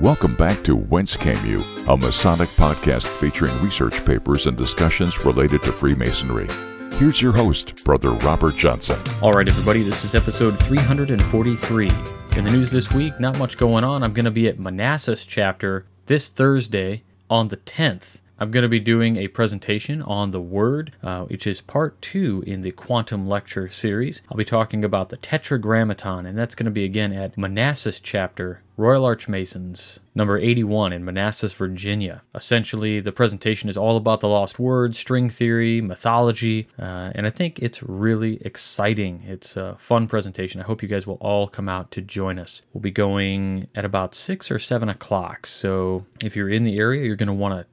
Welcome back to Whence Came You, a Masonic podcast featuring research papers and discussions related to Freemasonry. Here's your host, Brother Robert Johnson. All right, everybody, this is episode 343. In the news this week, not much going on. I'm going to be at Manassas chapter this Thursday on the 10th. I'm going to be doing a presentation on the Word, uh, which is part two in the Quantum Lecture series. I'll be talking about the Tetragrammaton, and that's going to be again at Manassas chapter, Royal Arch Masons, number 81 in Manassas, Virginia. Essentially, the presentation is all about the lost word, string theory, mythology, uh, and I think it's really exciting. It's a fun presentation. I hope you guys will all come out to join us. We'll be going at about 6 or 7 o'clock, so if you're in the area, you're going to want to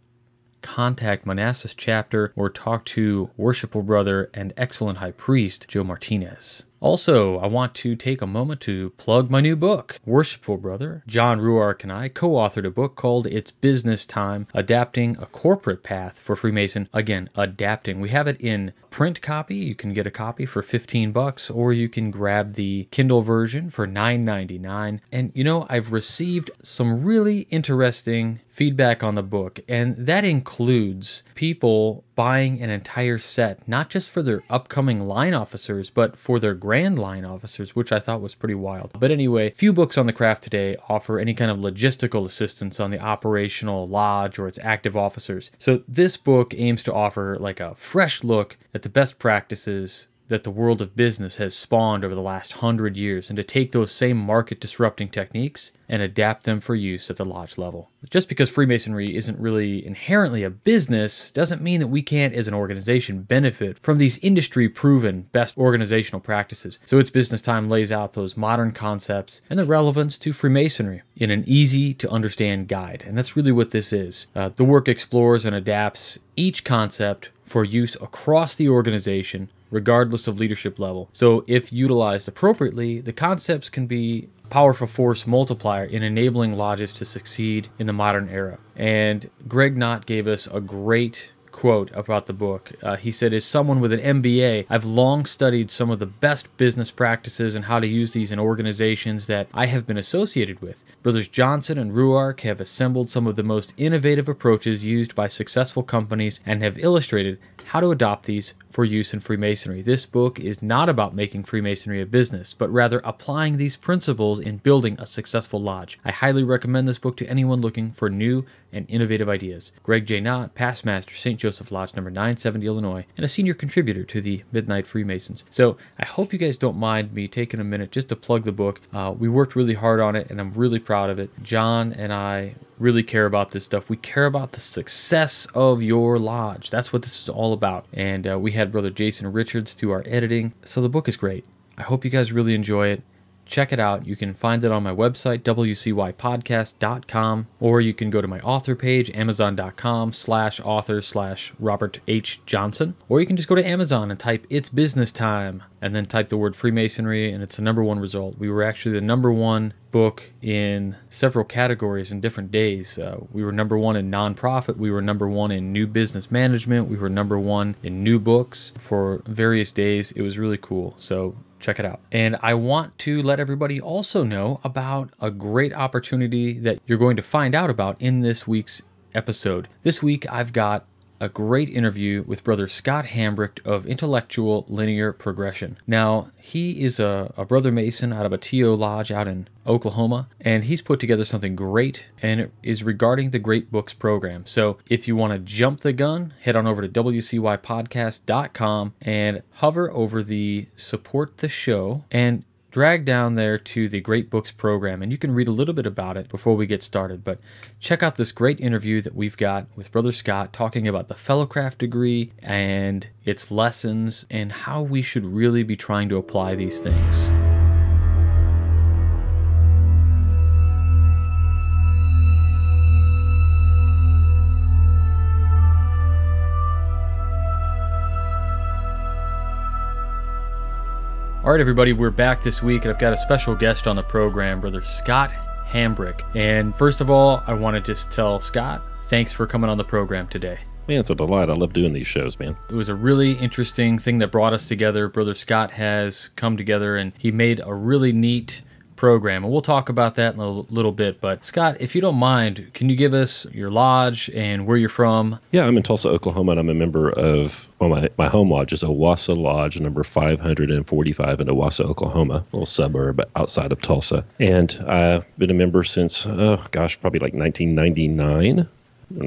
contact Manassas chapter or talk to worshipful brother and excellent high priest Joe Martinez. Also, I want to take a moment to plug my new book. Worshipful brother John Ruark and I co authored a book called It's Business Time Adapting a Corporate Path for Freemason. Again, adapting. We have it in print copy. You can get a copy for 15 bucks, or you can grab the Kindle version for $9.99. And you know, I've received some really interesting feedback on the book, and that includes people buying an entire set, not just for their upcoming line officers, but for their grand line officers, which I thought was pretty wild. But anyway, few books on the craft today offer any kind of logistical assistance on the operational lodge or its active officers. So this book aims to offer like a fresh look at the best practices that the world of business has spawned over the last hundred years and to take those same market disrupting techniques and adapt them for use at the lodge level. Just because Freemasonry isn't really inherently a business doesn't mean that we can't, as an organization, benefit from these industry proven best organizational practices. So, It's Business Time lays out those modern concepts and the relevance to Freemasonry in an easy to understand guide. And that's really what this is. Uh, the work explores and adapts each concept for use across the organization regardless of leadership level. So, if utilized appropriately, the concepts can be a powerful force multiplier in enabling lodges to succeed in the modern era. And Greg Knott gave us a great quote about the book. Uh, he said, As someone with an MBA, I've long studied some of the best business practices and how to use these in organizations that I have been associated with. Brothers Johnson and Ruark have assembled some of the most innovative approaches used by successful companies and have illustrated how to adopt these for use in Freemasonry. This book is not about making Freemasonry a business, but rather applying these principles in building a successful lodge. I highly recommend this book to anyone looking for new and innovative ideas. Greg J. Knott, past master, St. Joseph Lodge number 970, Illinois, and a senior contributor to the Midnight Freemasons. So I hope you guys don't mind me taking a minute just to plug the book. Uh, we worked really hard on it, and I'm really proud of it. John and I really care about this stuff. We care about the success of your lodge. That's what this is all about. And uh, we had brother Jason Richards do our editing. So the book is great. I hope you guys really enjoy it. Check it out. You can find it on my website, wcypodcast.com, or you can go to my author page, amazon.com slash author slash Robert H. Johnson, or you can just go to Amazon and type It's Business Time and then type the word Freemasonry, and it's the number one result. We were actually the number one book in several categories in different days. Uh, we were number one in nonprofit, we were number one in new business management, we were number one in new books for various days. It was really cool. So check it out. And I want to let everybody also know about a great opportunity that you're going to find out about in this week's episode. This week, I've got a great interview with brother Scott Hambrick of Intellectual Linear Progression. Now, he is a, a, brother Mason out of a TO Lodge out in Oklahoma, and he's put together something great, and it is regarding the Great Books program. So, if you want to jump the gun, head on over to WCYpodcast.com and hover over the support the show and drag down there to the Great Books program, and you can read a little bit about it before we get started. But check out this great interview that we've got with Brother Scott talking about the Fellowcraft degree and its lessons and how we should really be trying to apply these things. All right, everybody, we're back this week, and I've got a special guest on the program, Brother Scott Hambrick. And first of all, I want to just tell Scott, thanks for coming on the program today. Man, it's a delight. I love doing these shows, man. It was a really interesting thing that brought us together. Brother Scott has come together and he made a really neat program, and we'll talk about that in a little bit. But Scott, if you don't mind, can you give us your lodge and where you're from? Yeah, I'm in Tulsa, Oklahoma, and I'm a member of well, my, my home lodge is Owasso Lodge, number 545 in Owasso, Oklahoma, a little suburb outside of Tulsa. And I've been a member since, oh gosh, probably like 1999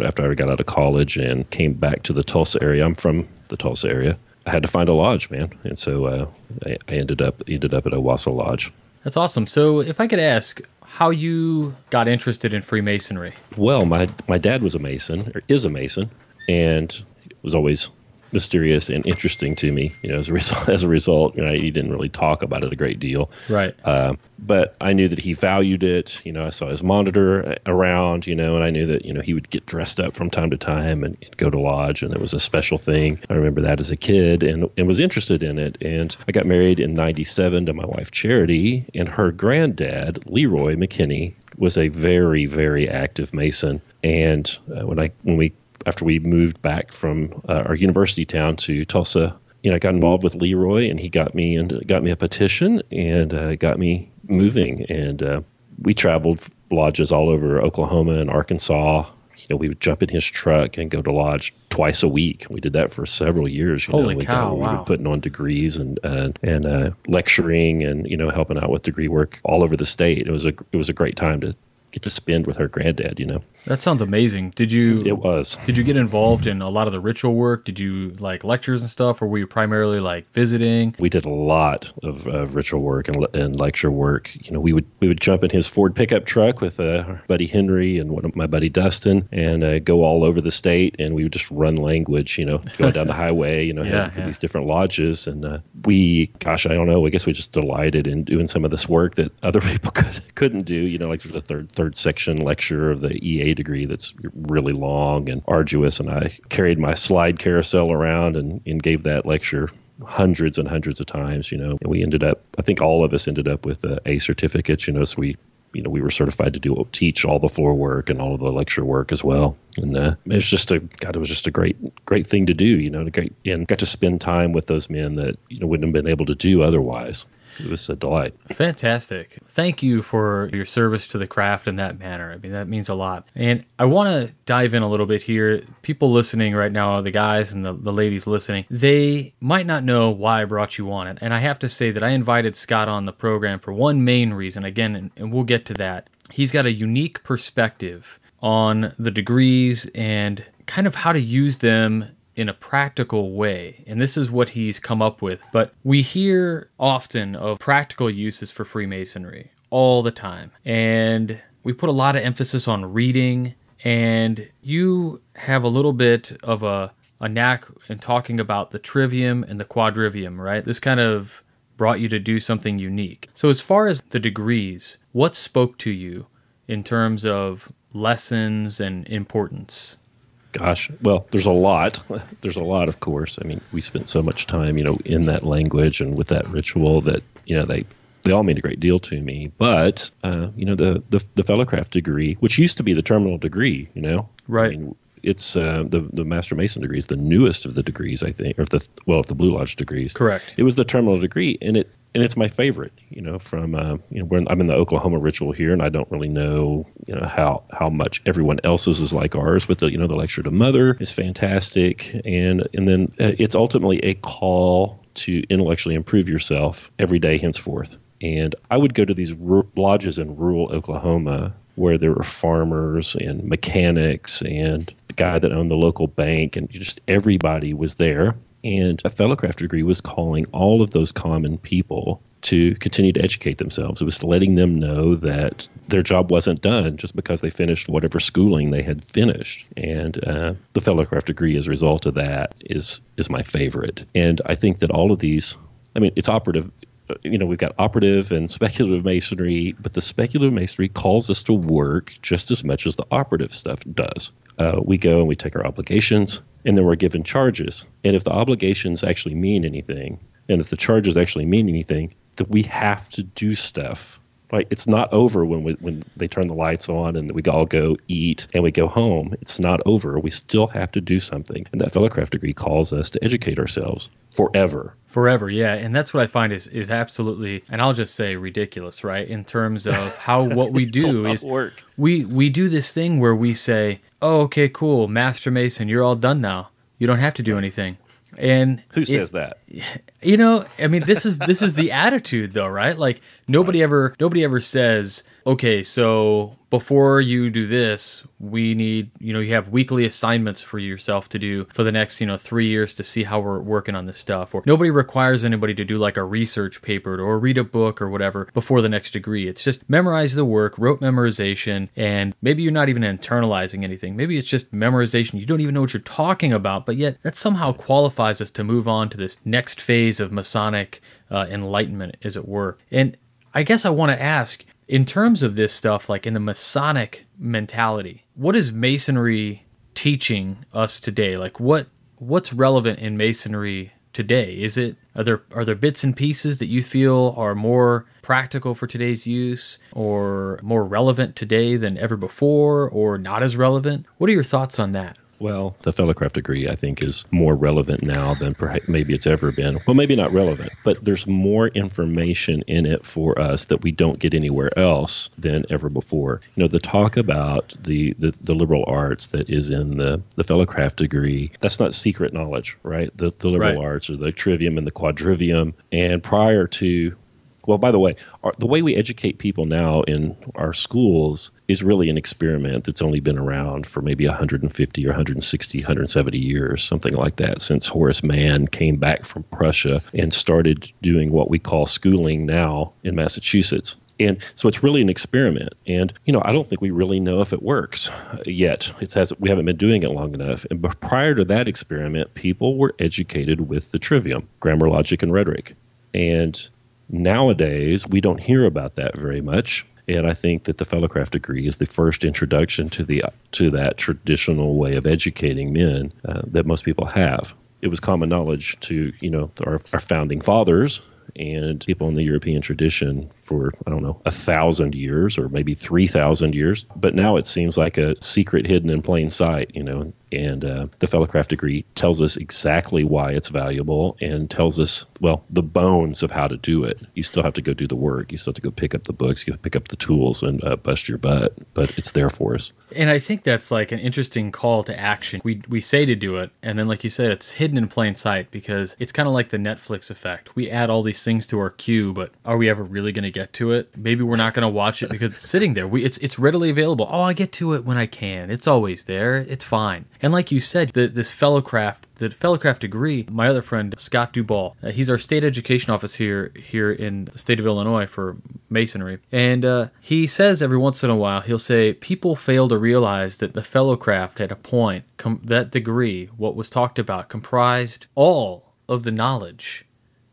after I got out of college and came back to the Tulsa area. I'm from the Tulsa area. I had to find a lodge, man, and so uh, I, I, ended up ended up at Owasso Lodge. That's awesome. So, if I could ask, how you got interested in Freemasonry? Well, my my dad was a Mason, or is a Mason, and was always mysterious and interesting to me. You know, as a result, as a result, you know, he didn't really talk about it a great deal. Right. Uh, but I knew that he valued it. You know, I saw his monitor around. You know, and I knew that you know he would get dressed up from time to time and, and go to lodge, and it was a special thing. I remember that as a kid, and and was interested in it. And I got married in '97 to my wife Charity, and her granddad Leroy McKinney was a very very active Mason. And uh, when I when we after we moved back from uh, our university town to Tulsa, you know, I got involved with Leroy, and he got me and got me a petition and uh, got me moving. And uh, we traveled lodges all over Oklahoma and Arkansas. You know, we would jump in his truck and go to lodge twice a week. We did that for several years. You Holy know, we cow! Got, wow. We were putting on degrees and and, and uh, lecturing and you know helping out with degree work all over the state. It was a it was a great time to get to spend with her granddad. You know. That sounds amazing. Did you? It was. Did you get involved in a lot of the ritual work? Did you like lectures and stuff, or were you primarily like visiting? We did a lot of, of ritual work and, and lecture work. You know, we would we would jump in his Ford pickup truck with uh, buddy Henry and one of my buddy Dustin, and uh, go all over the state, and we would just run language. You know, going down the highway. You know, yeah, yeah. these different lodges, and uh, we, gosh, I don't know. I guess we just delighted in doing some of this work that other people could couldn't do. You know, like the third third section lecture of the EA degree that's really long and arduous. And I carried my slide carousel around and, and gave that lecture hundreds and hundreds of times, you know. And we ended up, I think all of us ended up with A certificates, you know, so we you know, we were certified to do teach all the floor work and all of the lecture work as well. And uh, it was just a God, it was just a great, great thing to do. You know, to great, and got to spend time with those men that you know wouldn't have been able to do otherwise it was a delight. Fantastic. Thank you for your service to the craft in that manner. I mean, that means a lot. And I want to dive in a little bit here. People listening right now, the guys and the, the ladies listening, they might not know why I brought you on it. And I have to say that I invited Scott on the program for one main reason. Again, and, and we'll get to that. He's got a unique perspective on the degrees and kind of how to use them in a practical way. And this is what he's come up with. But we hear often of practical uses for Freemasonry all the time. And we put a lot of emphasis on reading. And you have a little bit of a, a knack in talking about the trivium and the quadrivium, right? This kind of brought you to do something unique. So, as far as the degrees, what spoke to you in terms of lessons and importance? Gosh, well, there's a lot. There's a lot, of course. I mean, we spent so much time, you know, in that language and with that ritual that you know they they all mean a great deal to me. But uh, you know, the, the the fellowcraft degree, which used to be the terminal degree, you know, right? I mean, it's uh, the the Master Mason degree is the newest of the degrees, I think, or the well, of the Blue Lodge degrees. Correct. It was the terminal degree, and it and it's my favorite. You know, from uh, you know I'm in the Oklahoma ritual here, and I don't really know you know how how much everyone else's is like ours, but the you know the lecture to mother is fantastic, and and then uh, it's ultimately a call to intellectually improve yourself every day henceforth. And I would go to these r- lodges in rural Oklahoma where there were farmers and mechanics and the guy that owned the local bank, and just everybody was there and a fellowcraft degree was calling all of those common people to continue to educate themselves. It was letting them know that their job wasn't done just because they finished whatever schooling they had finished. And uh, the fellowcraft degree, as a result of that, is is my favorite. And I think that all of these, I mean, it's operative. You know, we've got operative and speculative masonry, but the speculative masonry calls us to work just as much as the operative stuff does. Uh, we go and we take our obligations, and then we're given charges. And if the obligations actually mean anything, and if the charges actually mean anything, that we have to do stuff Like it's not over when we, when they turn the lights on and we all go eat and we go home. It's not over. We still have to do something, and that fellowcraft degree calls us to educate ourselves forever. Forever, yeah, and that's what I find is is absolutely, and I'll just say ridiculous, right? In terms of how what we do is work. we we do this thing where we say, "Oh, okay, cool, Master Mason, you're all done now. You don't have to do anything." And Who it- says that? you know i mean this is this is the attitude though right like nobody ever nobody ever says okay so before you do this we need you know you have weekly assignments for yourself to do for the next you know three years to see how we're working on this stuff. Or nobody requires anybody to do like a research paper or read a book or whatever before the next degree. It's just memorize the work rote memorization and maybe you're not even internalizing anything. Maybe it's just memorization. You don't even know what you're talking about but yet that somehow qualifies us to move on to this next phase of masonic uh, enlightenment as it were. And i guess i want to ask in terms of this stuff like in the masonic mentality what is masonry teaching us today? Like what what's relevant in masonry today? Is it are there are there bits and pieces that you feel are more practical for today's use or more relevant today than ever before or not as relevant? What are your thoughts on that Well, the fellowcraft degree, I think, is more relevant now than perhaps maybe it's ever been. Well, maybe not relevant, but there's more information in it for us that we don't get anywhere else than ever before. You know, the talk about the the, the liberal arts that is in the the fellowcraft degree, that's not secret knowledge, right? The the liberal Right. arts or the trivium and the quadrivium, and prior to well, by the way, our, the way we educate people now in our schools is really an experiment that's only been around for maybe 150 or 160, 170 years, something like that, since Horace Mann came back from Prussia and started doing what we call schooling now in Massachusetts. And so it's really an experiment. And, you know, I don't think we really know if it works yet. It says we haven't been doing it long enough. And prior to that experiment, people were educated with the trivium, grammar, logic, and rhetoric. And nowadays, we don't hear about that very much. And I think that the fellowcraft degree is the first introduction to the to that traditional way of educating men uh, that most people have. It was common knowledge to you know our, our founding fathers and people in the European tradition for I don't know a thousand years or maybe three thousand years. But now it seems like a secret hidden in plain sight, you know. And uh, the fellowcraft degree tells us exactly why it's valuable and tells us well the bones of how to do it. You still have to go do the work. You still have to go pick up the books. You have to pick up the tools and uh, bust your butt. But it's there for us. And I think that's like an interesting call to action. We we say to do it, and then like you said, it's hidden in plain sight because it's kind of like the Netflix effect. We add all these things to our queue, but are we ever really going to get to it? Maybe we're not going to watch it because it's sitting there. We it's it's readily available. Oh, I get to it when I can. It's always there. It's fine. And like you said, the, this fellowcraft the fellowcraft degree, my other friend Scott Duball, uh, he's our state education office here here in the state of Illinois for masonry, and uh, he says every once in a while he'll say people fail to realize that the fellowcraft at a point that degree, what was talked about, comprised all of the knowledge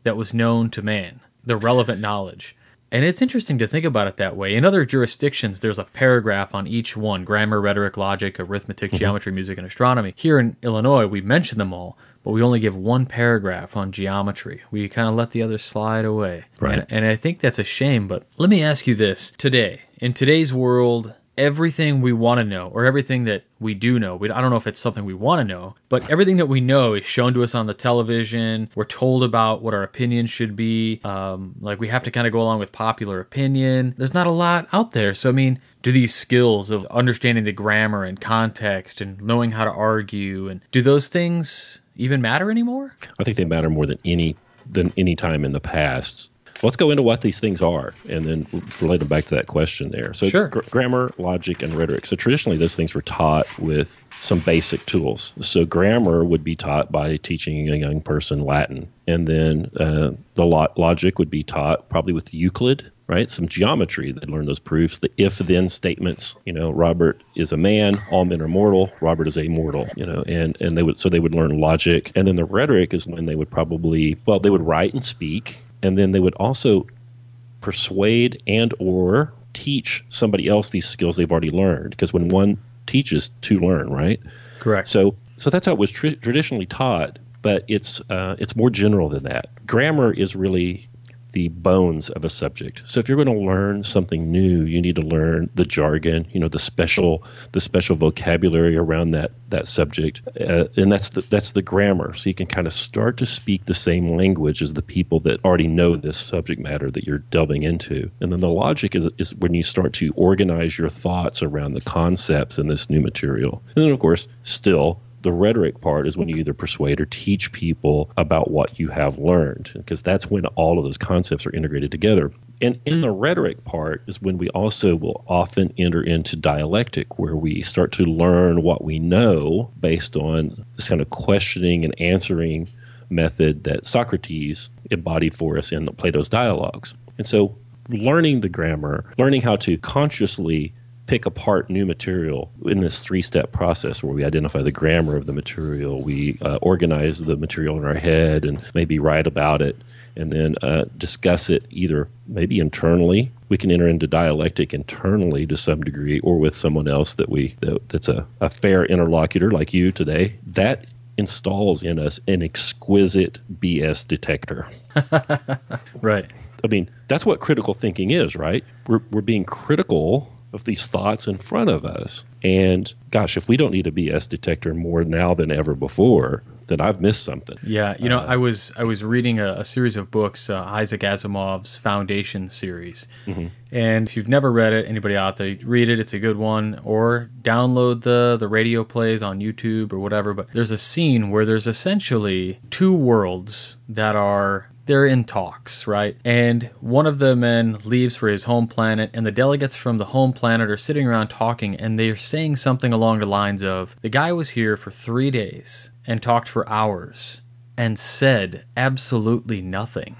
that was known to man, the relevant knowledge. And it's interesting to think about it that way. In other jurisdictions, there's a paragraph on each one grammar, rhetoric, logic, arithmetic, mm-hmm. geometry, music, and astronomy. Here in Illinois, we mention them all, but we only give one paragraph on geometry. We kind of let the others slide away. Right. And, and I think that's a shame. But let me ask you this today, in today's world, everything we want to know, or everything that we do know, we, I don't know if it's something we want to know, but everything that we know is shown to us on the television. We're told about what our opinion should be. Um, like we have to kind of go along with popular opinion. There's not a lot out there. So, I mean, do these skills of understanding the grammar and context and knowing how to argue, and do those things even matter anymore? I think they matter more than any than any time in the past. Let's go into what these things are, and then relate them back to that question there. So, Sure. gr- grammar, logic, and rhetoric. So, traditionally, those things were taught with some basic tools. So, grammar would be taught by teaching a young person Latin, and then uh, the lo- logic would be taught probably with Euclid, right? Some geometry. They learn those proofs, the if-then statements. You know, Robert is a man. All men are mortal. Robert is a mortal. You know, and and they would so they would learn logic, and then the rhetoric is when they would probably well they would write and speak, and then they would also persuade and or teach somebody else these skills they've already learned. Because when one teaches to learn right? Correct. so so that's how it was tr- traditionally taught but it's uh, it's more general than that. Grammar is really the bones of a subject. So if you're going to learn something new, you need to learn the jargon, you know, the special the special vocabulary around that that subject, uh, and that's the that's the grammar. So you can kind of start to speak the same language as the people that already know this subject matter that you're delving into. And then the logic is, is when you start to organize your thoughts around the concepts in this new material. And then of course, still the rhetoric part is when you either persuade or teach people about what you have learned, because that's when all of those concepts are integrated together. And in the rhetoric part is when we also will often enter into dialectic, where we start to learn what we know based on this kind of questioning and answering method that Socrates embodied for us in Plato's dialogues. And so, learning the grammar, learning how to consciously pick apart new material in this three step process where we identify the grammar of the material, we uh, organize the material in our head and maybe write about it, and then uh, discuss it either maybe internally. We can enter into dialectic internally to some degree, or with someone else that we that, that's a, a fair interlocutor like you today. That installs in us an exquisite BS detector. right. I mean, that's what critical thinking is, right? We're, we're being critical of these thoughts in front of us. And gosh, if we don't need a BS detector more now than ever before, then I've missed something. Yeah, you know, uh, I was I was reading a, a series of books, uh, Isaac Asimov's Foundation series, mm-hmm. and if you've never read it, anybody out there, read it. It's a good one, or download the the radio plays on YouTube or whatever. But there's a scene where there's essentially two worlds that are they're in talks, right? And one of the men leaves for his home planet, and the delegates from the home planet are sitting around talking, and they're saying something along the lines of The guy was here for three days and talked for hours and said absolutely nothing.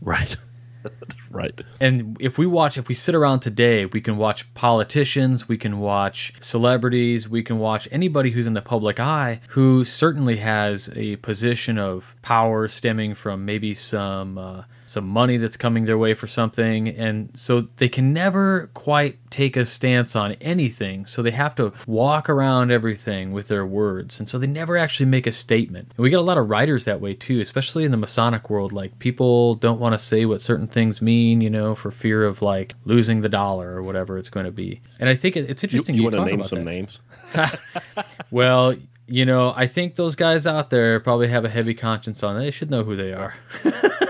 Right. right. And if we watch, if we sit around today, we can watch politicians, we can watch celebrities, we can watch anybody who's in the public eye who certainly has a position of power stemming from maybe some. Uh, some money that's coming their way for something. And so they can never quite take a stance on anything. So they have to walk around everything with their words. And so they never actually make a statement. And we get a lot of writers that way too, especially in the Masonic world. Like people don't want to say what certain things mean, you know, for fear of like losing the dollar or whatever it's going to be. And I think it's interesting. You, you, you want to name some that. names? well, you know, I think those guys out there probably have a heavy conscience on it. They should know who they are.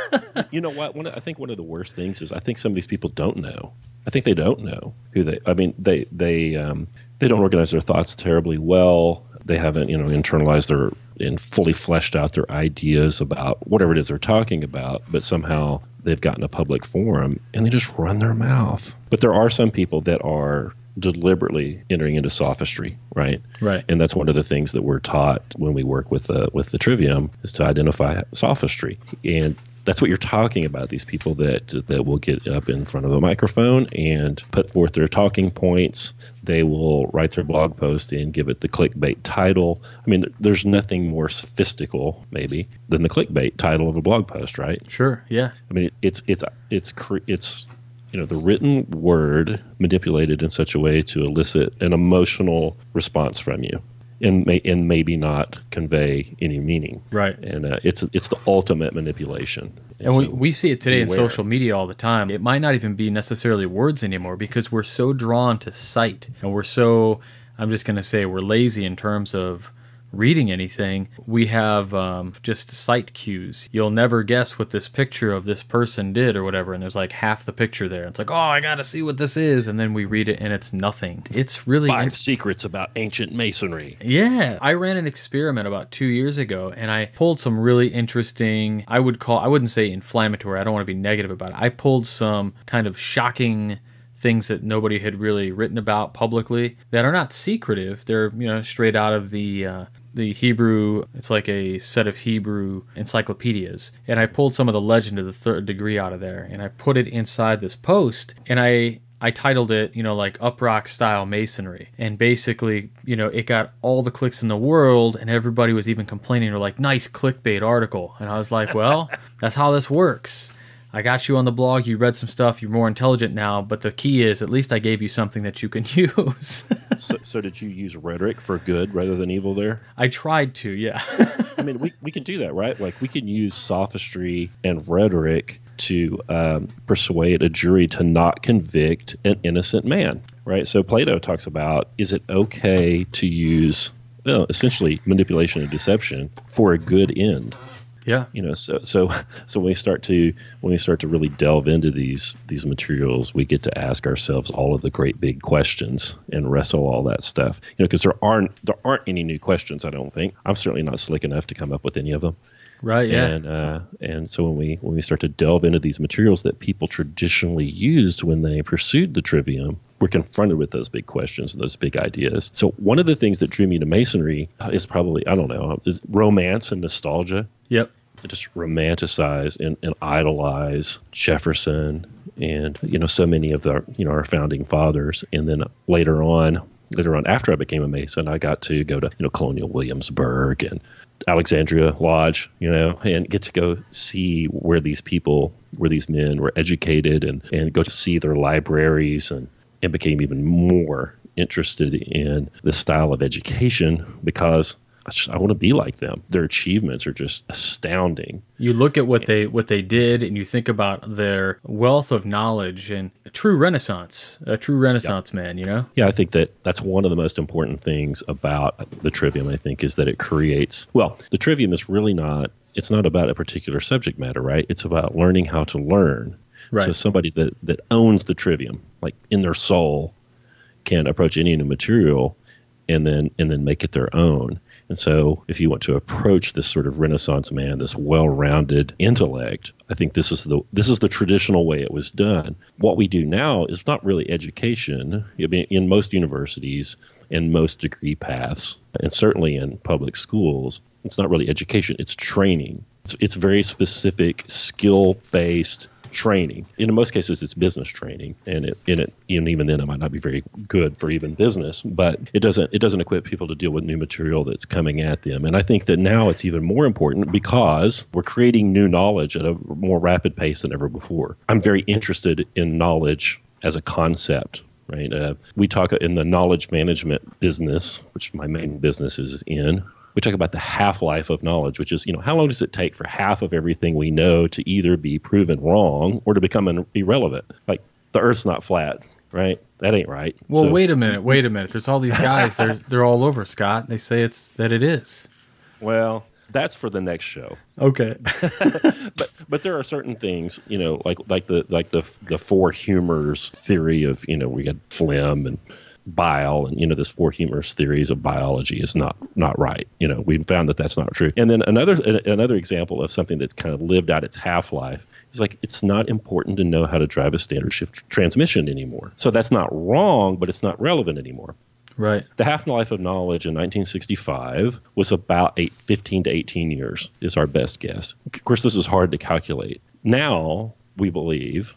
you know what? One, I think one of the worst things is I think some of these people don't know. I think they don't know who they. I mean, they they um, they don't organize their thoughts terribly well. They haven't you know internalized their and fully fleshed out their ideas about whatever it is they're talking about. But somehow they've gotten a public forum and they just run their mouth. But there are some people that are deliberately entering into sophistry, right? Right. And that's one of the things that we're taught when we work with the with the trivium is to identify sophistry. And that's what you're talking about. These people that that will get up in front of a microphone and put forth their talking points. They will write their blog post and give it the clickbait title. I mean, there's nothing more sophistical, maybe, than the clickbait title of a blog post, right? Sure. Yeah. I mean, it's it's it's it's you know the written word manipulated in such a way to elicit an emotional response from you and may and maybe not convey any meaning. Right. And uh, it's it's the ultimate manipulation. And, and so we, we see it today beware. in social media all the time. It might not even be necessarily words anymore because we're so drawn to sight and we're so I'm just going to say we're lazy in terms of reading anything, we have um, just sight cues. You'll never guess what this picture of this person did or whatever, and there's like half the picture there. It's like, oh, I gotta see what this is, and then we read it and it's nothing. It's really five in- secrets about ancient masonry. Yeah, I ran an experiment about two years ago, and I pulled some really interesting. I would call, I wouldn't say inflammatory. I don't want to be negative about it. I pulled some kind of shocking things that nobody had really written about publicly that are not secretive. They're you know straight out of the uh, the Hebrew, it's like a set of Hebrew encyclopedias. And I pulled some of the legend of the third degree out of there and I put it inside this post and I I titled it, you know, like Uprock Style Masonry. And basically, you know, it got all the clicks in the world and everybody was even complaining or like, nice clickbait article. And I was like, well, that's how this works. I got you on the blog, you read some stuff, you're more intelligent now, but the key is at least I gave you something that you can use. so, so, did you use rhetoric for good rather than evil there? I tried to, yeah. I mean, we, we can do that, right? Like, we can use sophistry and rhetoric to um, persuade a jury to not convict an innocent man, right? So Plato talks about is it okay to use well, essentially manipulation and deception for a good end? Yeah. You know, so so so when we start to when we start to really delve into these these materials, we get to ask ourselves all of the great big questions and wrestle all that stuff. You know, because there aren't there aren't any new questions. I don't think I'm certainly not slick enough to come up with any of them. Right. Yeah. And uh, and so when we when we start to delve into these materials that people traditionally used when they pursued the trivium, we're confronted with those big questions and those big ideas. So one of the things that drew me to masonry is probably I don't know is romance and nostalgia. Yep. Just romanticize and, and idolize Jefferson and you know so many of our you know our founding fathers, and then later on later on after I became a Mason, I got to go to you know Colonial Williamsburg and Alexandria Lodge, you know, and get to go see where these people, where these men were educated and, and go to see their libraries and, and became even more interested in this style of education because just, I want to be like them. Their achievements are just astounding. You look at what they what they did, and you think about their wealth of knowledge and a true Renaissance, a true Renaissance man. You know. Yeah, I think that that's one of the most important things about the Trivium. I think is that it creates. Well, the Trivium is really not. It's not about a particular subject matter, right? It's about learning how to learn. Right. So somebody that that owns the Trivium, like in their soul, can approach any new material, and then and then make it their own. And so, if you want to approach this sort of Renaissance man, this well-rounded intellect, I think this is the this is the traditional way it was done. What we do now is not really education. I mean, in most universities in most degree paths, and certainly in public schools, it's not really education. It's training. It's, it's very specific, skill-based training. In most cases, it's business training, and it, in it, and even then, it might not be very good for even business. But it doesn't it doesn't equip people to deal with new material that's coming at them. And I think that now it's even more important because we're creating new knowledge at a more rapid pace than ever before. I'm very interested in knowledge as a concept. Right, uh, we talk in the knowledge management business, which my main business is in we talk about the half life of knowledge, which is, you know, how long does it take for half of everything we know to either be proven wrong or to become irrelevant? Like the Earth's not flat, right? That ain't right. Well, so, wait a minute, wait a minute. There's all these guys. They're they're all over Scott. They say it's that it is. Well, that's for the next show. Okay. but but there are certain things, you know, like like the like the the four humors theory of, you know, we got phlegm and bile and you know this four humorous theories of biology is not not right you know we found that that's not true and then another another example of something that's kind of lived out its half-life is like it's not important to know how to drive a standard shift transmission anymore so that's not wrong but it's not relevant anymore Right. The half life of knowledge in 1965 was about eight, 15 to 18 years, is our best guess. Of course, this is hard to calculate. Now, we believe,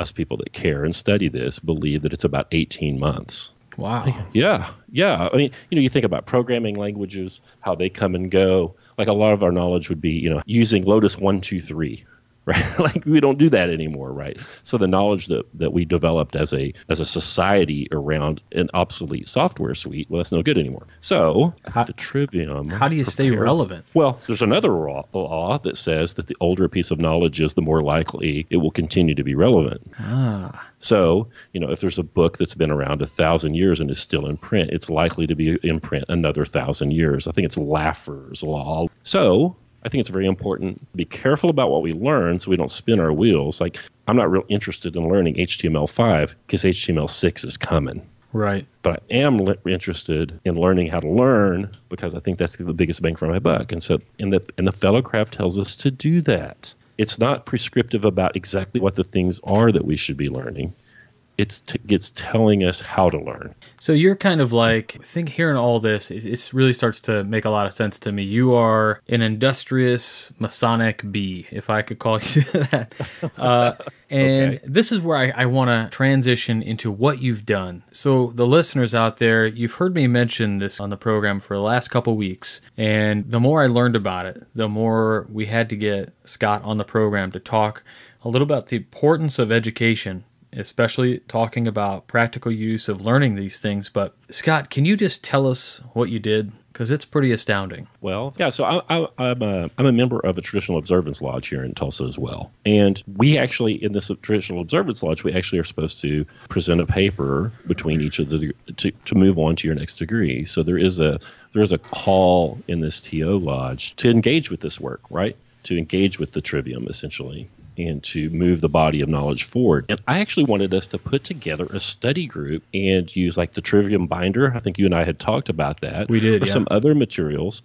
us people that care and study this, believe that it's about 18 months. Wow. Yeah, yeah. I mean, you know, you think about programming languages, how they come and go. Like a lot of our knowledge would be, you know, using Lotus one two three, right? like we don't do that anymore, right? So the knowledge that, that we developed as a as a society around an obsolete software suite, well, that's no good anymore. So how, the trivium. How do you stay relevant? Well, there's another law, law that says that the older a piece of knowledge is, the more likely it will continue to be relevant. Ah. So, you know, if there's a book that's been around a thousand years and is still in print, it's likely to be in print another thousand years. I think it's Laffer's law. So, I think it's very important to be careful about what we learn so we don't spin our wheels. Like, I'm not real interested in learning HTML5 because HTML6 is coming. Right. But I am li- interested in learning how to learn because I think that's the biggest bang for my buck. And so, and the, and the Fellowcraft tells us to do that. It's not prescriptive about exactly what the things are that we should be learning it's t- it's telling us how to learn. So you're kind of like think hearing all this, it, it, really starts to make a lot of sense to me. You are an industrious Masonic bee, if I could call you that. Uh, and okay. this is where I, I want to transition into what you've done. So the listeners out there, you've heard me mention this on the program for the last couple weeks, and the more I learned about it, the more we had to get Scott on the program to talk a little about the importance of education especially talking about practical use of learning these things. But Scott, can you just tell us what you did? Because it's pretty astounding. Well, yeah. So I, I'm a I'm a member of a traditional observance lodge here in Tulsa as well, and we actually in this traditional observance lodge we actually are supposed to present a paper between each of the to, to move on to your next degree. So there is a there is a call in this TO lodge to engage with this work, right? To engage with the trivium essentially and to move the body of knowledge forward. And I actually wanted us to put together a study group and use like the Trivium binder. I think you and I had talked about that. We did, Or yeah. some other materials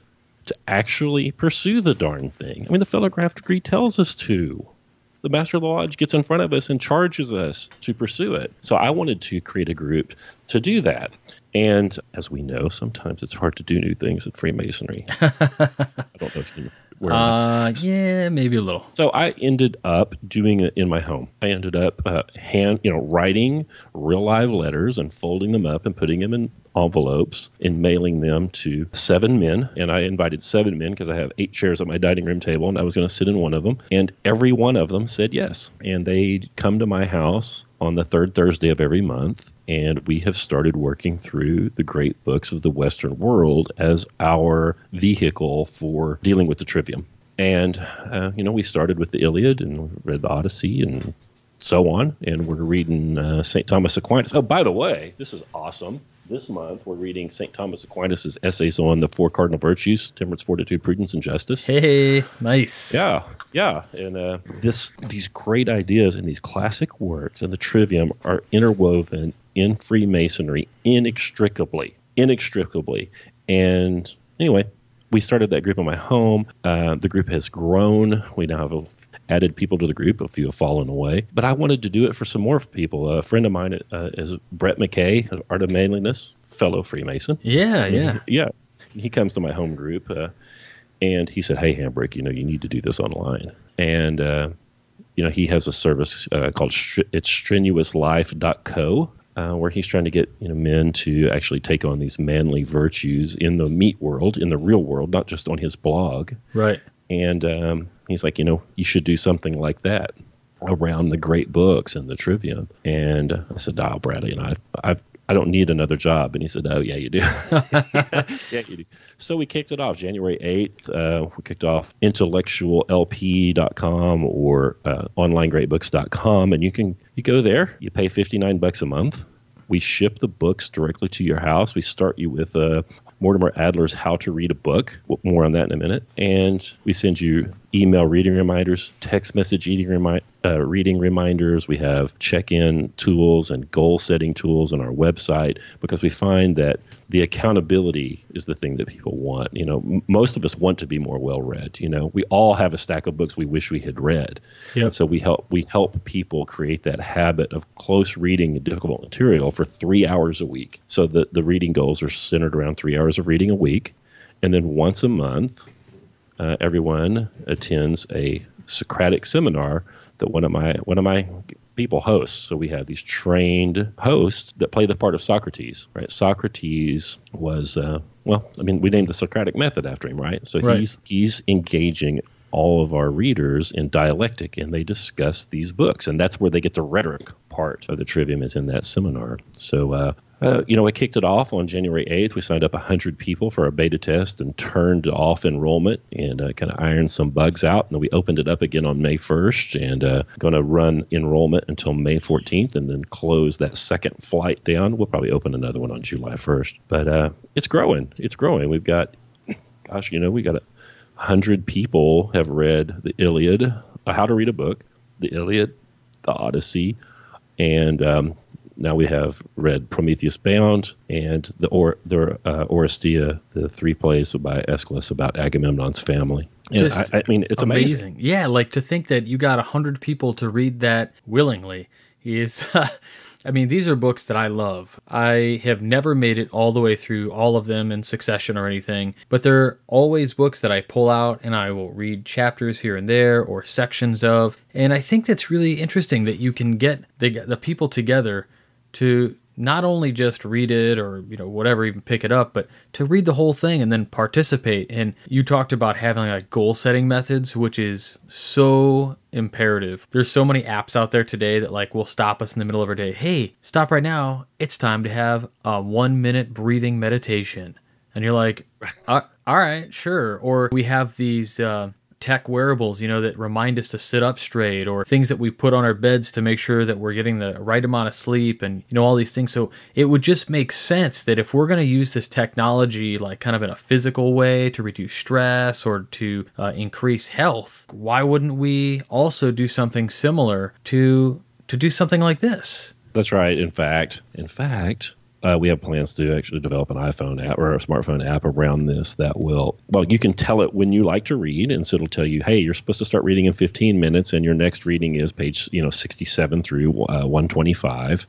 to actually pursue the darn thing. I mean, the fellowcraft degree tells us to. The Master of the Lodge gets in front of us and charges us to pursue it. So I wanted to create a group to do that. And as we know, sometimes it's hard to do new things in Freemasonry. I don't know if you where Uh, yeah, maybe a little. so I ended up doing it in my home. I ended up uh, hand, you know, writing real live letters and folding them up and putting them in envelopes and mailing them to seven men. And I invited seven men because I have eight chairs at my dining room table, and I was going to sit in one of them. And every one of them said yes. And they'd come to my house on the third Thursday of every month. And we have started working through the great books of the Western world as our vehicle for dealing with the trivium. And, uh, you know, we started with the Iliad and read the Odyssey and so on. And we're reading uh, St. Thomas Aquinas. Oh, by the way, this is awesome. This month we're reading St. Thomas Aquinas' essays on the four cardinal virtues temperance, fortitude, prudence, and justice. Hey, nice. Yeah, yeah, and uh, this these great ideas and these classic works and the trivium are interwoven in Freemasonry inextricably, inextricably. And anyway, we started that group in my home. Uh, the group has grown. We now have a, added people to the group. A few have fallen away, but I wanted to do it for some more people. A friend of mine uh, is Brett McKay, of Art of Manliness, fellow Freemason. Yeah, yeah. Yeah. He comes to my home group uh, and he said, Hey, Hambrick, you know, you need to do this online. And, uh, you know, he has a service uh, called Str- it's strenuouslife.co, uh, where he's trying to get, you know, men to actually take on these manly virtues in the meat world, in the real world, not just on his blog. Right. And um, he's like, you know, you should do something like that around the great books and the trivium. And I said, "Oh, Bradley, you know, I've, I've I don't need another job." And he said, "Oh, yeah, you do. yeah, you do." So we kicked it off January eighth. Uh, we kicked off intellectuallp.com or uh, onlinegreatbooks.com, and you can you go there. You pay fifty nine bucks a month. We ship the books directly to your house. We start you with uh, Mortimer Adler's How to Read a Book. More on that in a minute. And we send you email reading reminders, text message reading, remi- uh, reading reminders. We have check in tools and goal setting tools on our website because we find that the accountability is the thing that people want. You know, m- most of us want to be more well read. You know, we all have a stack of books we wish we had read. Yep. And so we help we help people create that habit of close reading and difficult material for three hours a week. So the the reading goals are centered around three hours of reading a week, and then once a month, uh, everyone attends a Socratic seminar that one of my one of my people hosts. So we have these trained hosts that play the part of Socrates. Right? Socrates was uh, well, I mean, we named the Socratic method after him, right? So Right. he's he's engaging all of our readers in dialectic and they discuss these books and that's where they get the rhetoric part of the trivium is in that seminar so uh, uh, you know we kicked it off on january 8th we signed up 100 people for a beta test and turned off enrollment and uh, kind of ironed some bugs out. And then we opened it up again on may 1st and uh, going to run enrollment until may 14th and then close that second flight down. We'll probably open another one on july 1st but uh, it's growing. It's growing. We've got gosh you know we got a hundred people have read the Iliad, uh, How to Read a Book, the Iliad, the Odyssey, and um, now we have read Prometheus Bound and the or the uh, Oresteia, the three plays by Aeschylus about Agamemnon's family. And Just I, I mean, it's amazing. Yeah, like to think that you got a hundred people to read that willingly is. I mean, these are books that I love. I have never made it all the way through all of them in succession or anything, but they're always books that I pull out and I will read chapters here and there or sections of. And I think that's really interesting that you can get the, the people together to not only just read it or you know whatever even pick it up but to read the whole thing and then participate. And you talked about having like goal setting methods which is so imperative. There's so many apps out there today that like will stop us in the middle of our day. Hey stop right now. It's time to have a one minute breathing meditation. And you're like all right sure. Or we have these uh, tech wearables, you know, that remind us to sit up straight or things that we put on our beds to make sure that we're getting the right amount of sleep and, you know, all these things. So it would just make sense that if we're going to use this technology, like kind of in a physical way to reduce stress or to uh, increase health, why wouldn't we also do something similar to to do something like this? That's right. In fact, in fact, uh, we have plans to actually develop an iPhone app or a smartphone app around this that will, well, you can tell it when you like to read, and so it'll tell you, hey, you're supposed to start reading in 15 minutes, and your next reading is page, you know, 67 through uh, 125,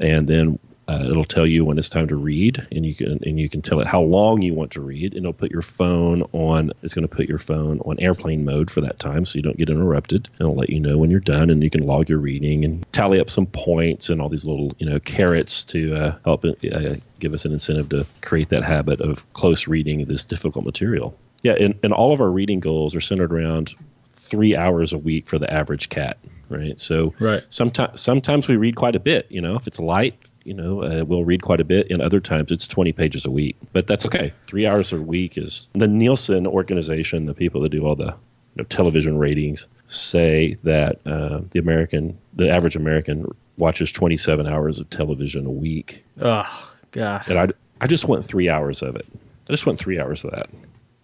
and then uh, it'll tell you when it's time to read, and you can and you can tell it how long you want to read, and it'll put your phone on. It's going to put your phone on airplane mode for that time, so you don't get interrupted. And it'll let you know when you're done, and you can log your reading and tally up some points and all these little you know carrots to uh, help uh, give us an incentive to create that habit of close reading of this difficult material. Yeah, and, and all of our reading goals are centered around three hours a week for the average cat right? So right. sometimes sometimes we read quite a bit. You know, if it's light, you know, uh, we'll read quite a bit, and other times it's 20 pages a week. But that's okay. Three hours a week is the Nielsen organization, the people that do all the you know, television ratings, say that uh, the American, the average American, watches 27 hours of television a week. Oh, God. And I, I just want three hours of it. I just want three hours of that.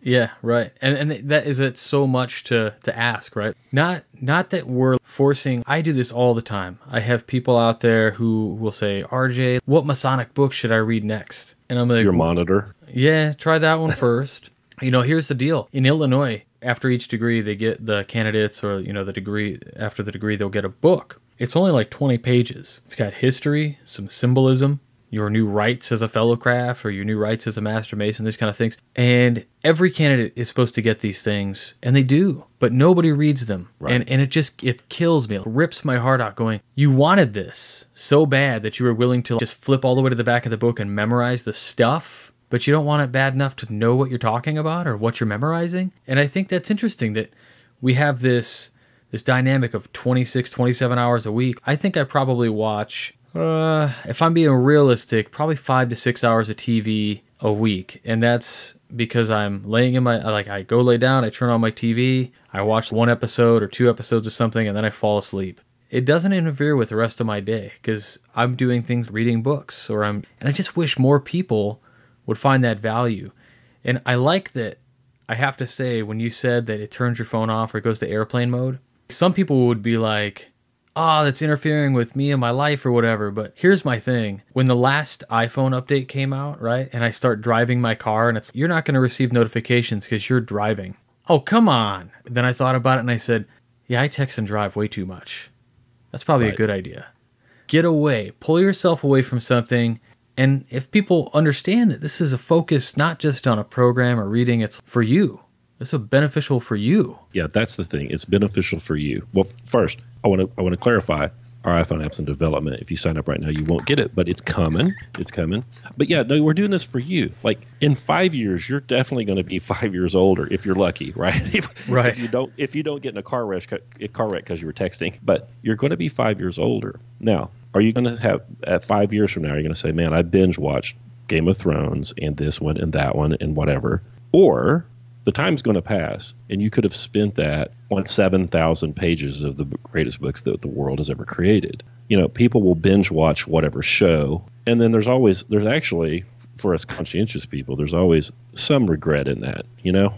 Yeah, right. And and that is it so much to to ask, right? Not not that we're forcing I do this all the time. I have people out there who will say, "RJ, what Masonic book should I read next?" And I'm like, "Your monitor?" Yeah, try that one first. you know, here's the deal. In Illinois, after each degree they get the candidates or you know the degree after the degree they'll get a book. It's only like 20 pages. It's got history, some symbolism, your new rights as a fellow craft or your new rights as a master mason, these kind of things. And every candidate is supposed to get these things, and they do, but nobody reads them. Right. And and it just it kills me. It rips my heart out going, you wanted this so bad that you were willing to just flip all the way to the back of the book and memorize the stuff, but you don't want it bad enough to know what you're talking about or what you're memorizing. And I think that's interesting that we have this this dynamic of 26 27 hours a week. I think I probably watch uh, if I'm being realistic, probably five to six hours of TV a week, and that's because I'm laying in my like I go lay down, I turn on my TV, I watch one episode or two episodes of something, and then I fall asleep. It doesn't interfere with the rest of my day because I'm doing things, reading books, or I'm, and I just wish more people would find that value. And I like that. I have to say, when you said that it turns your phone off or it goes to airplane mode, some people would be like, oh, that's interfering with me and my life or whatever. But here's my thing. When the last iPhone update came out, right, and I start driving my car and it's, you're not going to receive notifications because you're driving. Oh, come on. Then I thought about it and I said, yeah, I text and drive way too much. That's probably right. a good idea. Get away, pull yourself away from something. And if people understand that this is a focus not just on a program or reading, it's for you. It's beneficial for you. Yeah, that's the thing. It's beneficial for you. Well, first, I want to I want to clarify our iPhone apps in development. If you sign up right now, you won't get it, but it's coming. It's coming. But yeah, no, we're doing this for you. Like in five years, you're definitely going to be five years older if you're lucky, right? if, right. If you don't, if you don't get in a car wreck, a car wreck because you were texting, but you're going to be five years older. Now, are you going to have at five years from now? You're going to say, "Man, I binge watched Game of Thrones and this one and that one and whatever," or the time's going to pass, and you could have spent that on 7,000 pages of the greatest books that the world has ever created. You know, people will binge watch whatever show, and then there's always, there's actually, for us conscientious people, there's always some regret in that, you know?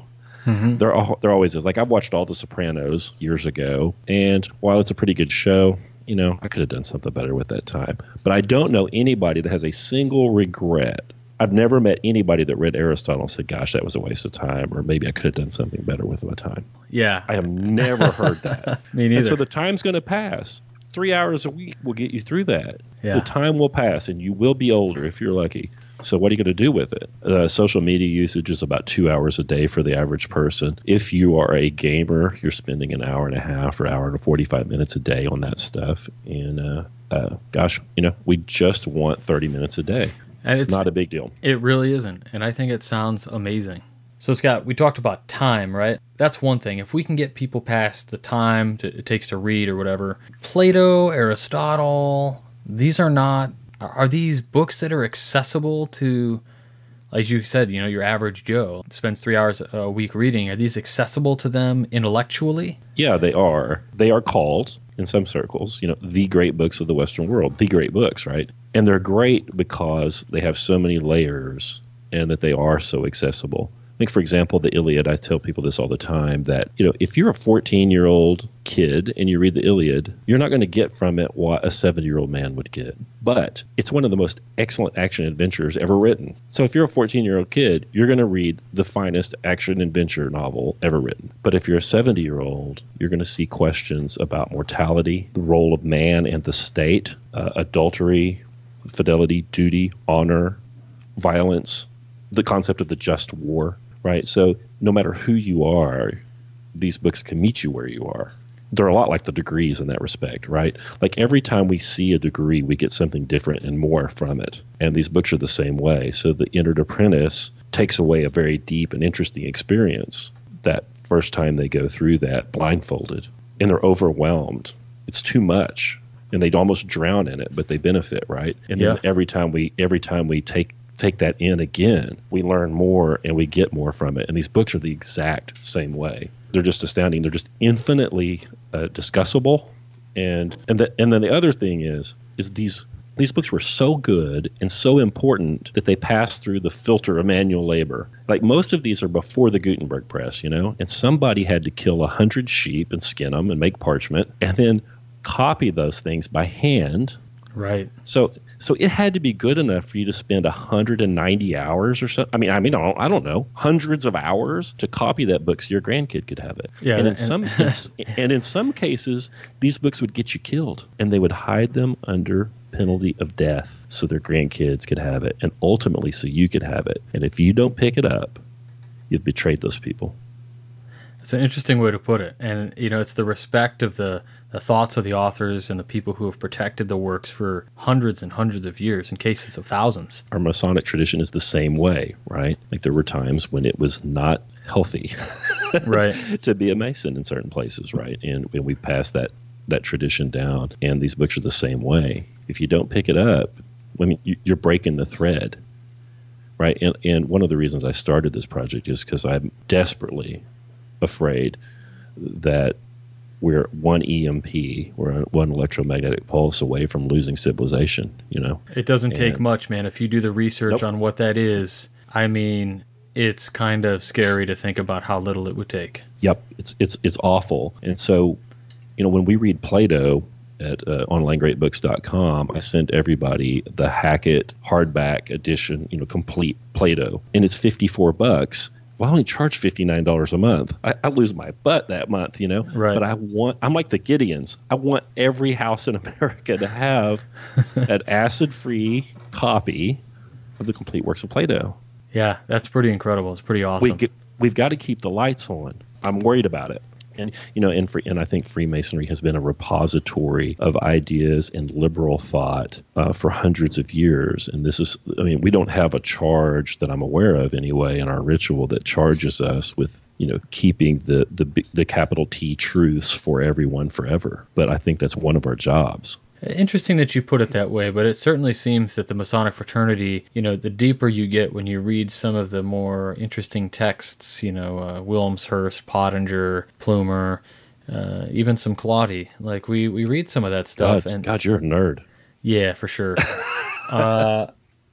Mm-hmm. There, there always is. Like, I've watched all The Sopranos years ago, and while it's a pretty good show, you know, I could have done something better with that time. But I don't know anybody that has a single regret I've never met anybody that read Aristotle and said, "Gosh, that was a waste of time," or maybe I could have done something better with my time. Yeah, I have never heard that. Me neither. And so the time's going to pass. Three hours a week will get you through that. Yeah. The time will pass, and you will be older if you're lucky. So what are you going to do with it? Uh, social media usage is about two hours a day for the average person. If you are a gamer, you're spending an hour and a half or hour and 45 minutes a day on that stuff. And uh, uh, gosh, you know, we just want 30 minutes a day. And it's, it's- not a big deal. It really isn't. And I think it sounds amazing. So, Scott, we talked about time, right? That's one thing. If we can get people past the time to, it takes to read or whatever, Plato, Aristotle, these are not, are these books that are accessible to, as you said, you know, your average Joe spends three hours a week reading. Are these accessible to them intellectually? Yeah, they are. They are called in some circles, you know, the great books of the Western world, the great books, right? And they're great because they have so many layers and that they are so accessible. I think, for example, the Iliad, I tell people this all the time that, you know, if you're a 14 year old kid and you read the Iliad, you're not going to get from it what a 70 year old man would get. But it's one of the most excellent action adventures ever written. So if you're a 14 year old kid, you're going to read the finest action adventure novel ever written. But if you're a 70 year old, you're going to see questions about mortality, the role of man and the state, uh, adultery, fidelity, duty, honor, violence, the concept of the just war, right? So no matter who you are, these books can meet you where you are. They're a lot like the degrees in that respect, right? Like every time we see a degree, we get something different and more from it. And these books are the same way. So the entered apprentice takes away a very deep and interesting experience that first time they go through that blindfolded and they're overwhelmed. It's too much and they'd almost drown in it, but they benefit, right? And Yeah. then every time we every time we take take that in again, we learn more and we get more from it. And these books are the exact same way. They're just astounding. They're just infinitely uh, discussable. And and the, and then the other thing is is these these books were so good and so important that they passed through the filter of manual labor. Like most of these are before the Gutenberg press, you know, and somebody had to kill a hundred sheep and skin them and make parchment, and then copy those things by hand Right. so so it had to be good enough for you to spend 190 hours or so. I mean, I mean, I don't, I don't know, hundreds of hours to copy that book so your grandkid could have it. Yeah, and in and- some and in some cases, these books would get you killed, and they would hide them under penalty of death so their grandkids could have it, and ultimately so you could have it. And if you don't pick it up, you've betrayed those people. It's an interesting way to put it. And, you know, it's the respect of the, the thoughts of the authors and the people who have protected the works for hundreds and hundreds of years, in cases of thousands. Our Masonic tradition is the same way, right? Like there were times when it was not healthy Right. to be a Mason in certain places, right? And when we pass that that tradition down, and these books are the same way. If you don't pick it up, I mean, you, you're breaking the thread, right? And and one of the reasons I started this project is because I'm desperately afraid that we're one EMP, we're one electromagnetic pulse away from losing civilization. You know, It doesn't take much, man. If you do the research Nope. on what that is, I mean, it's kind of scary to think about how little it would take. Yep, it's it's it's awful. And so, you know, when we read Plato at uh, onlinegreatbooks.com, I send everybody the Hackett hardback edition, you know, complete Plato, and it's fifty four bucks. Well, I only charge fifty nine dollars a month. I, I lose my butt that month, you know. Right. But I want. I'm like the Gideons. I want every house in America to have an acid free copy of the complete works of Plato Yeah, that's pretty incredible. It's pretty awesome. we get, we've got to keep the lights on. I'm worried about it. And you know, and, free, and I think Freemasonry has been a repository of ideas and liberal thought uh, for hundreds of years. And this is, I mean, we don't have a charge that I'm aware of anyway in our ritual that charges us with, you know, keeping the the the capital T truths for everyone forever. But I think that's one of our jobs. Interesting that you put it that way, but it certainly seems that the Masonic fraternity, you know, the deeper you get when you read some of the more interesting texts, you know, uh, Wilmshurst, Pottinger, Plumer, uh, even some Claudy, like we, we read some of that stuff. God, and God, you're a nerd. Yeah, for sure. uh,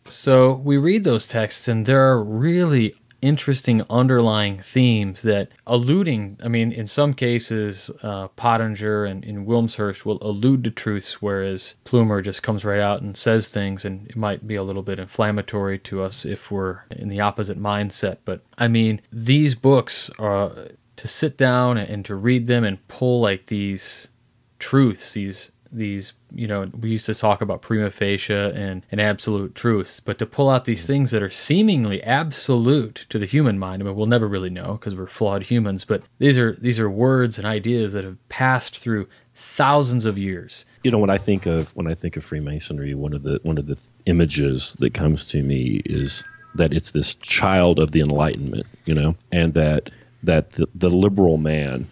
so we read those texts, and there are really interesting underlying themes that alluding, I mean, in some cases, uh, Pottinger and, and Wilmshurst will allude to truths, whereas Plumer just comes right out and says things, and it might be a little bit inflammatory to us if we're in the opposite mindset. But I mean, these books are to sit down and to read them and pull like these truths, these these you know, we used to talk about prima facie and, and absolute truths, but to pull out these mm. things that are seemingly absolute to the human mind, I mean, we'll never really know because we're flawed humans, but these are these are words and ideas that have passed through thousands of years. You know, when I think of when I think of Freemasonry, one of the one of the images that comes to me is that it's this child of the Enlightenment, you know, and that that the, the liberal man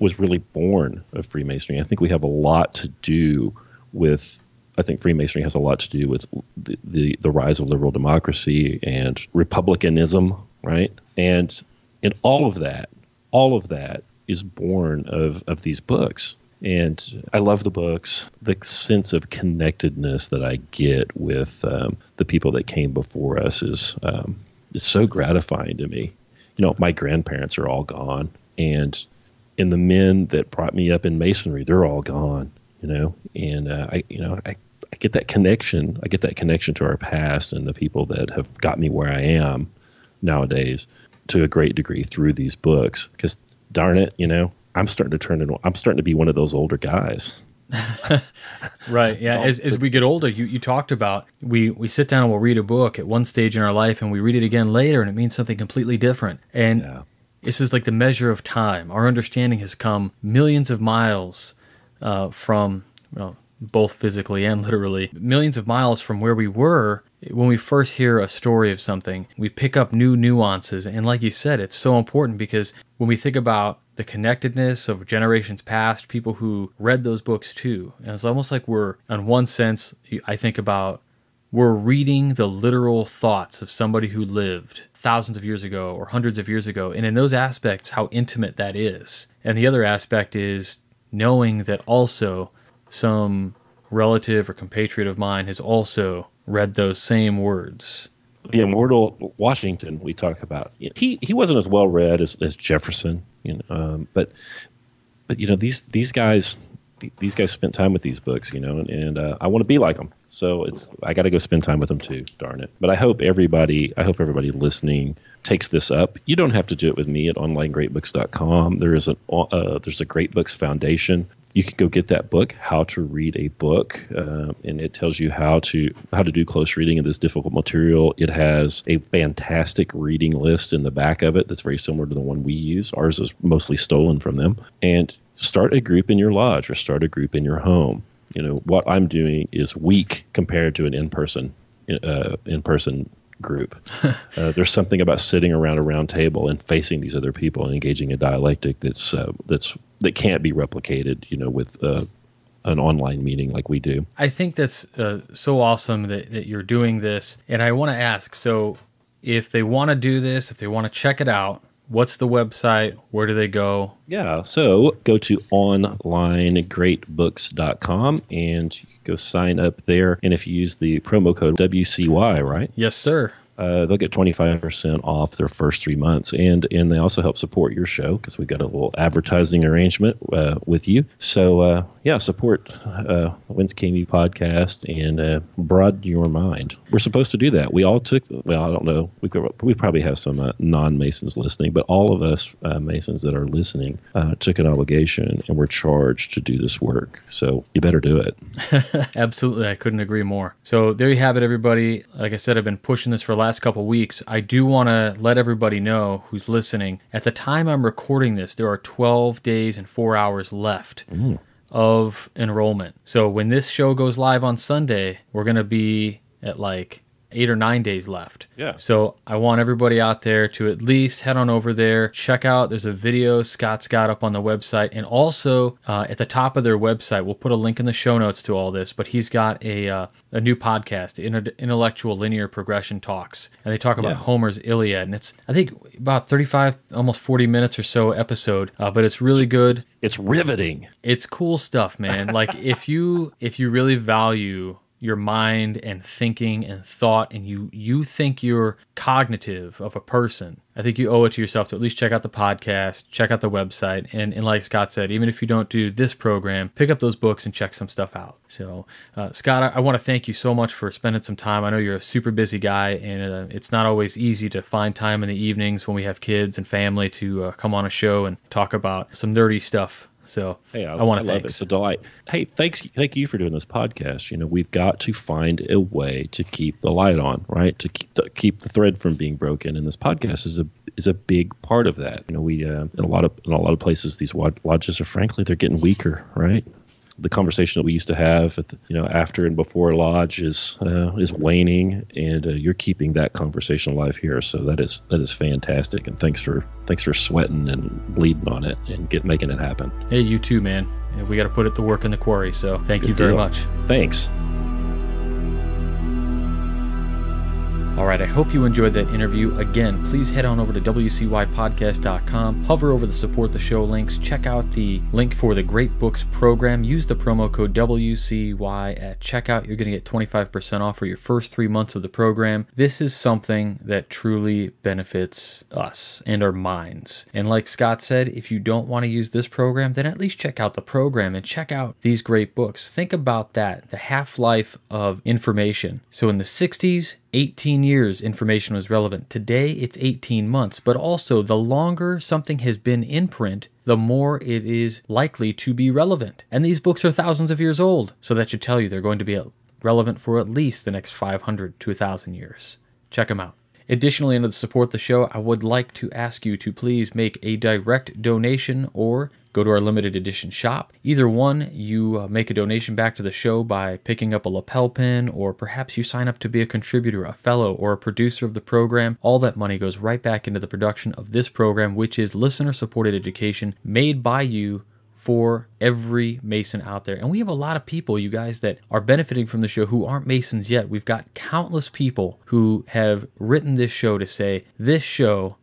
was really born of Freemasonry. I think we have a lot to do with. I think Freemasonry has a lot to do with the, the, the rise of liberal democracy and republicanism, right? And and all of that, all of that is born of of these books. And I love the books. The sense of connectedness that I get with um, the people that came before us is um, is so gratifying to me. You know, my grandparents are all gone, and and the men that brought me up in masonry, they're all gone. You know, and uh, I, you know, I, I get that connection. I get that connection to our past and the people that have got me where I am nowadays to a great degree through these books. Because darn it, you know, I'm starting to turn into I'm starting to be one of those older guys. right. Yeah. As, as we get older, you, you talked about we, we sit down and we'll read a book at one stage in our life and we read it again later and it means something completely different. And yeah. this is like the measure of time. Our understanding has come millions of miles uh, from, well, both physically and literally, millions of miles from where we were when we first hear a story of something, we pick up new nuances. And like you said, it's so important because when we think about the connectedness of generations past, people who read those books too, and it's almost like we're, in one sense, I think about we're reading the literal thoughts of somebody who lived thousands of years ago or hundreds of years ago. And in those aspects, how intimate that is. And the other aspect is knowing that also some relative or compatriot of mine has also read those same words. The immortal Washington we talk about. He he wasn't as well read as, as Jefferson, you know, um, but but you know these these guys these guys spent time with these books, you know, and, and uh, I want to be like them. So it's I got to go spend time with them too. Darn it! But I hope everybody, I hope everybody listening takes this up. You don't have to do it with me at onlinegreatbooks.com. There is a uh, there's a Great Books Foundation you can go get that book, How to Read a Book, uh, and it tells you how to how to do close reading of this difficult material. It has a fantastic reading list in the back of it that's very similar to the one we use. Ours is mostly stolen from them. And start a group in your lodge or start a group in your home. You know what I'm doing is weak compared to an in-person uh, in-person group. uh, there's something about sitting around a round table and facing these other people and engaging in dialectic that's uh, that's that can't be replicated, you know, with uh, an online meeting like we do. I think that's uh, so awesome that, that you're doing this. And I want to ask so, if they want to do this, if they want to check it out, what's the website? Where do they go? Yeah, so go to onlinegreatbooks.com and go sign up there. And if you use the promo code WCY, right? Yes, sir uh, they'll get 25% off their first three months. And, and they also help support your show because we've got a little advertising arrangement uh, with you. So, uh, yeah, support uh, Came You podcast and uh, broaden your mind. We're supposed to do that. We all took, well, I don't know, we, could, we probably have some uh, non Masons listening, but all of us uh, Masons that are listening took an obligation and we're charged to do this work. So you better do it. Absolutely. I couldn't agree more. So there you have it, everybody. Like I said, I've been pushing this for last last couple weeks, I do want to let everybody know who's listening. At the time I'm recording this, there are 12 days and four hours left. Mm. Of enrollment. So when this show goes live on Sunday, we're going to be at like eight or nine days left. Yeah. So I want everybody out there to at least head on over there, check out. There's a video Scott's got up on the website, and also uh, at the top of their website, we'll put a link in the show notes to all this. But he's got a uh, a new podcast, Intellectual Linear Progression Talks, and they talk about yeah. Homer's Iliad, and it's I think about 35, almost 40 minutes or so episode, uh, but it's really good. It's riveting. It's cool stuff, man. like if you if you really value your mind and thinking and thought and you you think you're cognitive of a person i think you owe it to yourself to at least check out the podcast check out the website and, and like scott said even if you don't do this program pick up those books and check some stuff out. So uh, scott i, I want to thank you so much for spending some time. I know you're a super busy guy and uh, it's not always easy to find time in the evenings when we have kids and family to uh, come on a show and talk about some nerdy stuff So Hey, I, I want to love thank. it. It's a delight. Hey, thanks, thank you for doing this podcast. You know, we've got to find a way to keep the light on, right? To keep to keep the thread from being broken, and this podcast is a is a big part of that. You know, we uh, in a lot of in a lot of places these lod- lodges are frankly they're getting weaker, right? The conversation that we used to have, at the, you know, after and before lodge is uh, is waning, and uh, you're keeping that conversation alive here. So that is that is fantastic, and thanks for thanks for sweating and bleeding on it and get making it happen. Hey, you too, man. We got to put it to work in the quarry. So thank you very deal. much. Thanks. All right, I hope you enjoyed that interview. Again, please head on over to WCYpodcast.com, hover over the support the show links, check out the link for the Great Books program. Use the promo code WCY at checkout. You're going to get 25% off for your first three months of the program. This is something that truly benefits us and our minds. And like Scott said, if you don't want to use this program, then at least check out the program and check out these great books. Think about that the half life of information. So in the 60s, 18 years information was relevant. Today it's 18 months, but also the longer something has been in print, the more it is likely to be relevant. And these books are thousands of years old, so that should tell you they're going to be relevant for at least the next 500 to 1,000 years. Check them out. Additionally, and to support the show, I would like to ask you to please make a direct donation or go to our limited edition shop. Either one, you uh, make a donation back to the show by picking up a lapel pin, or perhaps you sign up to be a contributor, a fellow, or a producer of the program. All that money goes right back into the production of this program, which is listener supported education made by you for every Mason out there. And we have a lot of people, you guys, that are benefiting from the show who aren't Masons yet. We've got countless people who have written this show to say, This show,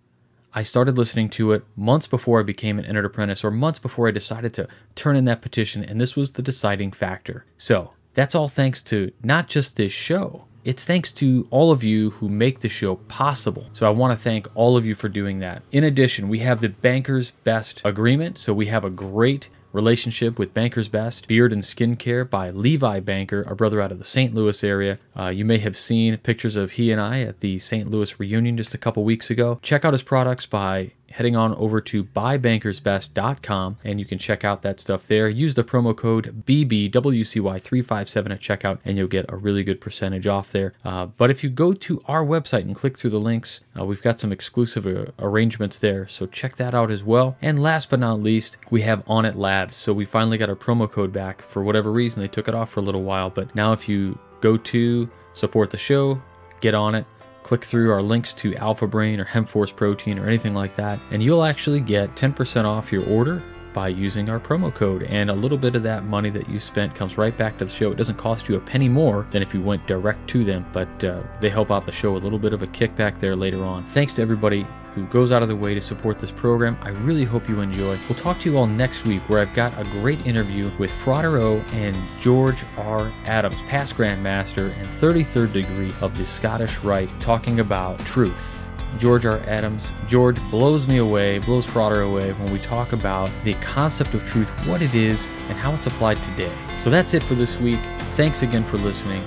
I started listening to it months before I became an entered apprentice or months before I decided to turn in that petition, and this was the deciding factor. So that's all thanks to not just this show. It's thanks to all of you who make the show possible. So I want to thank all of you for doing that. In addition, we have the Banker's Best agreement. So we have a great relationship with Banker's Best Beard and Skincare by Levi Banker, our brother out of the St. Louis area. Uh, you may have seen pictures of he and I at the St. Louis reunion just a couple weeks ago. Check out his products by heading on over to buybankersbest.com and you can check out that stuff there. Use the promo code BBWCY357 at checkout and you'll get a really good percentage off there. Uh, but if you go to our website and click through the links, uh, we've got some exclusive uh, arrangements there. So check that out as well. And last but not least, we have Onnit Labs. So we finally got our promo code back. For whatever reason, they took it off for a little while. But now if you go to support the show, get on it, click through our links to Alpha Brain or Hemp Force Protein or anything like that, and you'll actually get 10% off your order by using our promo code. And a little bit of that money that you spent comes right back to the show. It doesn't cost you a penny more than if you went direct to them, but uh, they help out the show a little bit of a kickback there later on. Thanks to everybody who goes out of the way to support this program. I really hope you enjoy. We'll talk to you all next week where I've got a great interview with Frater O and George R. Adams, past Grandmaster and 33rd degree of the Scottish Rite, talking about truth. George R. Adams. George blows me away, blows Frater away when we talk about the concept of truth, what it is, and how it's applied today. So that's it for this week. Thanks again for listening.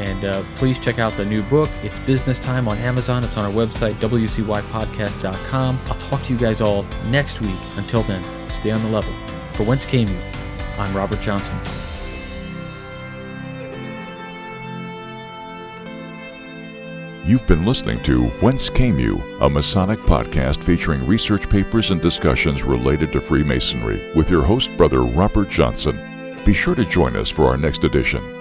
And uh, please check out the new book. It's Business Time on Amazon. It's on our website, WCYpodcast.com. I'll talk to you guys all next week. Until then, stay on the level. For Whence Came You, I'm Robert Johnson. You've been listening to Whence Came You, a Masonic podcast featuring research papers and discussions related to Freemasonry with your host, Brother Robert Johnson. Be sure to join us for our next edition.